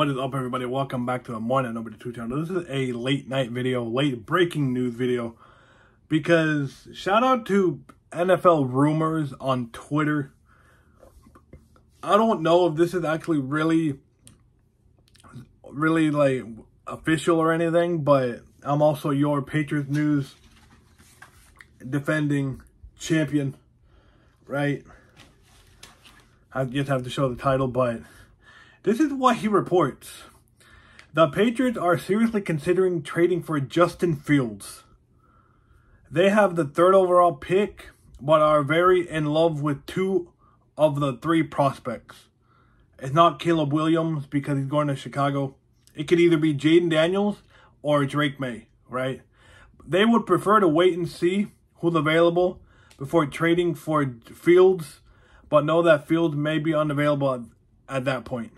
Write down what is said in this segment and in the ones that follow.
what is up everybody? Welcome back to the Morning Number 2 channel. This is a late night video, late breaking news video. Because shout out to NFL Rumors on Twitter. I don't know if this is actually really, really like official or anything, but I'm also your Patriots News defending champion, right? I just have to show the title, but this is what he reports. The Patriots are seriously considering trading for Justin Fields. They have the third overall pick, but are very in love with two of the three prospects. It's not Caleb Williams because he's going to Chicago. It could either be Jayden Daniels or Drake Maye, right? They would prefer to wait and see who's available before trading for Fields, but know that Fields may be unavailable at, at that point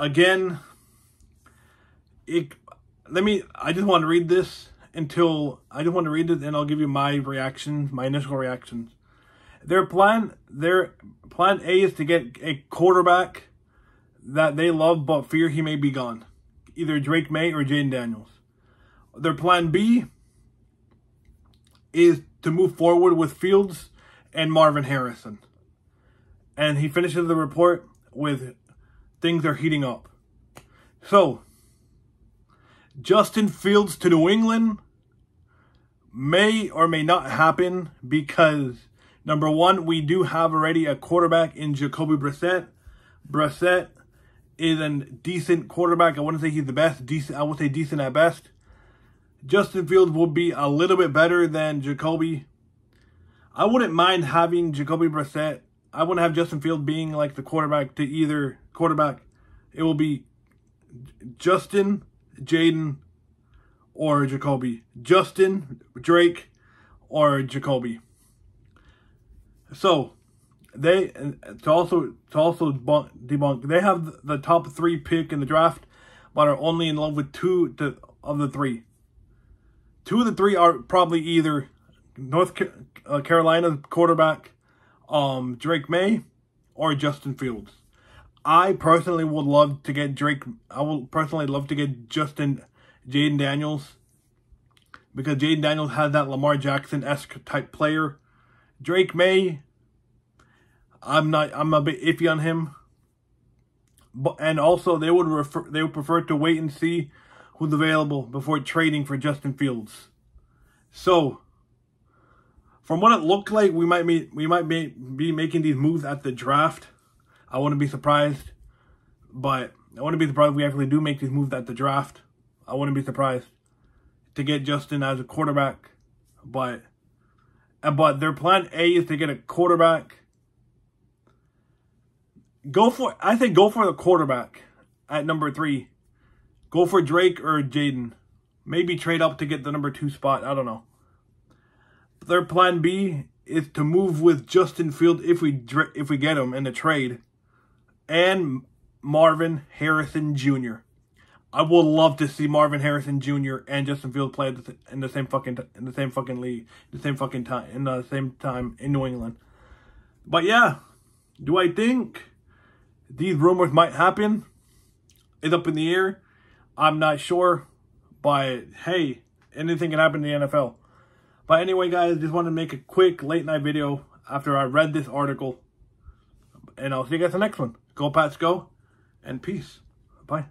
again, it, let me, I just want to read this until, I just want to read it and I'll give you my reactions, my initial reactions. Their plan, their plan A is to get a quarterback that they love but fear he may be gone. Either Drake Maye or Jayden Daniels. Their plan B is to move forward with Fields and Marvin Harrison. And he finishes the report with things are heating up. So, Justin Fields to New England may or may not happen because, number one, we do have already a quarterback in Jacoby Brissett. Brissett is a decent quarterback. I wouldn't say he's the best. Decent. I would say decent at best. Justin Fields will be a little bit better than Jacoby. I wouldn't mind having Jacoby Brissett. I wouldn't have Justin Field being like the quarterback to either quarterback. It will be Justin, Jayden, or Jacoby. Justin, Drake, or Jacoby. So they to also to also debunk they have the top three pick in the draft, but are only in love with two to, of the three. Two of the three are probably either North uh, Carolina quarterback, um, Drake Maye or Justin Fields. I personally would love to get Drake. I would personally love to get Justin Jayden Daniels because Jayden Daniels has that Lamar Jackson esque type player. Drake Maye. I'm not. I'm a bit iffy on him. But and also they would refer. They would prefer to wait and see who's available before trading for Justin Fields. So, from what it looked like, we might be we might be, be making these moves at the draft. I wouldn't be surprised, but I wouldn't be surprised if we actually do make these moves at the draft. I wouldn't be surprised to get Justin as a quarterback, but but their plan A is to get a quarterback. Go for I think go for the quarterback at number three. Go for Drake or Jayden. Maybe trade up to get the number two spot. I don't know. Their plan B is to move with Justin Field if we if we get him in the trade and Marvin Harrison Jr. I would love to see Marvin Harrison Jr. and Justin Field play in the same fucking in the same fucking league, the same fucking time in the same time in New England. But yeah, do I think these rumors might happen? It's up in the air. I'm not sure, but hey, anything can happen in the NFL. But anyway, guys, just wanted to make a quick late night video after I read this article. And I'll see you guys in the next one. Go Pats, go. And peace. Bye.